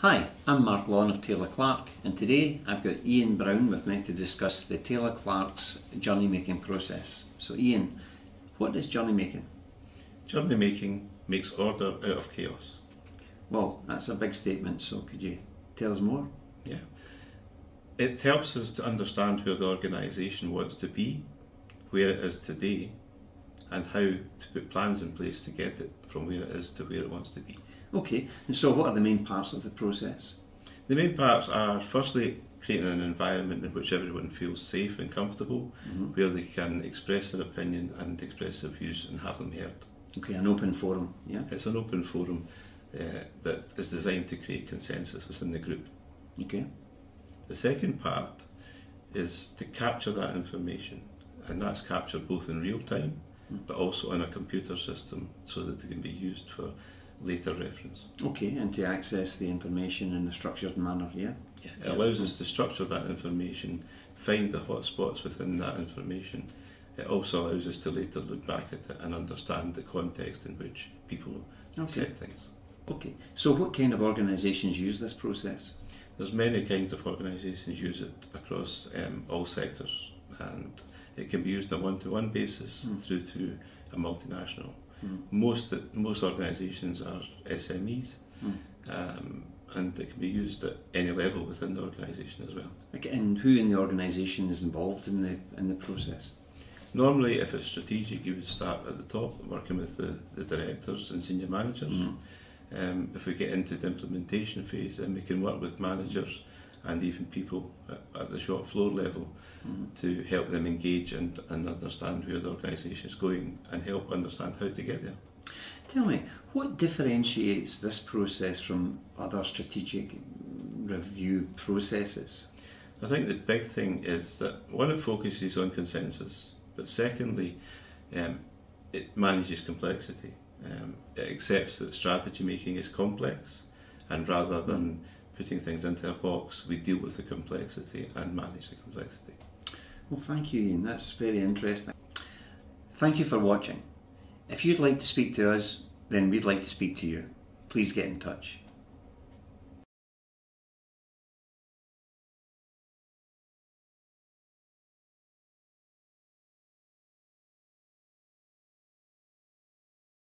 Hi, I'm Mark Lawn of Taylor Clarke, and today I've got Ian Brown with me to discuss the Taylor Clarke's journey making process. So, Ian, what is journey making? Journey making makes order out of chaos. Well, that's a big statement, so could you tell us more? Yeah. It helps us to understand where the organisation wants to be, where it is today, and how to put plans in place to get it from where it is to where it wants to be. Okay, and so what are the main parts of the process? The main parts are firstly creating an environment in which everyone feels safe and comfortable, mm-hmm. where they can express their opinion and express their views and have them heard. Okay, an open forum, yeah? It's an open forum uh, that is designed to create consensus within the group. Okay. The second part is to capture that information, and that's captured both in real time mm. But also in a computer system so that it can be used for later reference. Okay, and to access the information in a structured manner, yeah? Yeah, it allows us to structure that information, find the hotspots within that information. It also allows us to later look back at it and understand the context in which people okay. set things. Okay, so what kind of organisations use this process? There's many kinds of organisations use it across um, all sectors and it can be used on a one-to-one basis mm. through to a multinational. Mm. Most most organisations are SMEs, mm. um, and it can be used at any level within the organisation as well. Okay, and who in the organisation is involved in the in the process? Normally, if it's strategic, you would start at the top, working with the, the directors and senior managers. Mm. Um, if we get into the implementation phase, then we can work with managers and even people at, at the shop floor level mm. to help them engage and, and understand where the organisation is going and help understand how to get there. Tell me, what differentiates this process from other strategic review processes? I think the big thing is that one, it focuses on consensus, but secondly, um, it manages complexity. Um, it accepts that strategy making is complex, and rather than mm putting things into a box, we deal with the complexity and manage the complexity. Well, thank you, Ian. That's very interesting. Thank you for watching. If you'd like to speak to us, then we'd like to speak to you. Please get in touch.